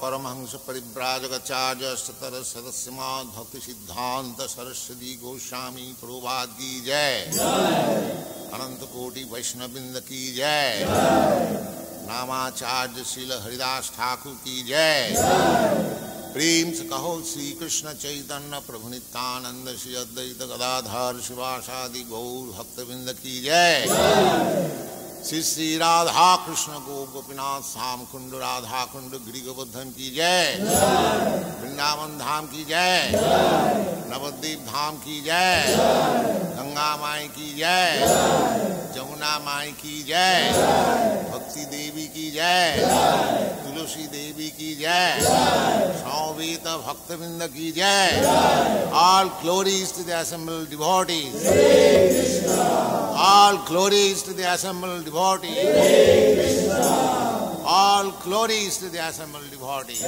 परमहंस परिव्राजकाचार्य सतर सदस्यमाद भक्ति सिद्धांत सरस्वती गोस्वामी प्रभुपाद की जय। अनंत कोटि वैष्णविंद की जय। नामाचार्य शील हरिदास ठाकुर की जय। प्रेम से कहो श्री कृष्ण चैतन्य प्रभु नित्यानंद श्री अद्वैत गदाधर शिवासादि गौर भक्तविंद की जय। श्री श्री राधा कृष्ण गो गोपीनाथ श्याम कुंड, राधा कुंड गिरी गोवर्धन की जय। वृंदावन धाम की जय। नवद्वीप धाम की जय। गंगा माई की जय। जमुना माई की जय। भक्ति देवी की जय। तुलसी देवी की जय। सौवीत भक्तविंद की जय। All glories the devotees. All glories to the assembled devotees all glories to the assembled devotees